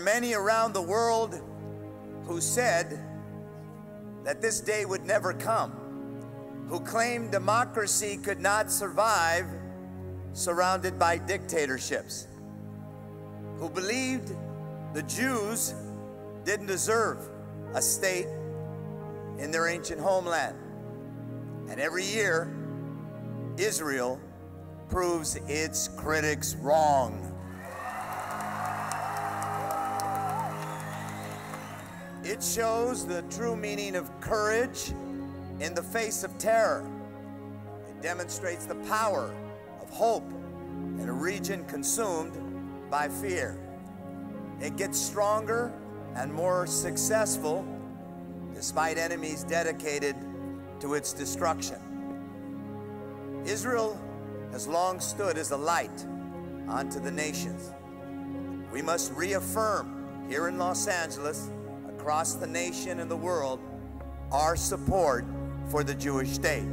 many around the world who said that this day would never come, who claimed democracy could not survive surrounded by dictatorships, who believed the Jews didn't deserve a state in their ancient homeland. And every year, Israel proves its critics wrong. It shows the true meaning of courage in the face of terror. It demonstrates the power of hope in a region consumed by fear. It gets stronger and more successful despite enemies dedicated to its destruction. Israel has long stood as a light unto the nations. We must reaffirm here in Los Angeles, across the nation and the world, our support for the Jewish state.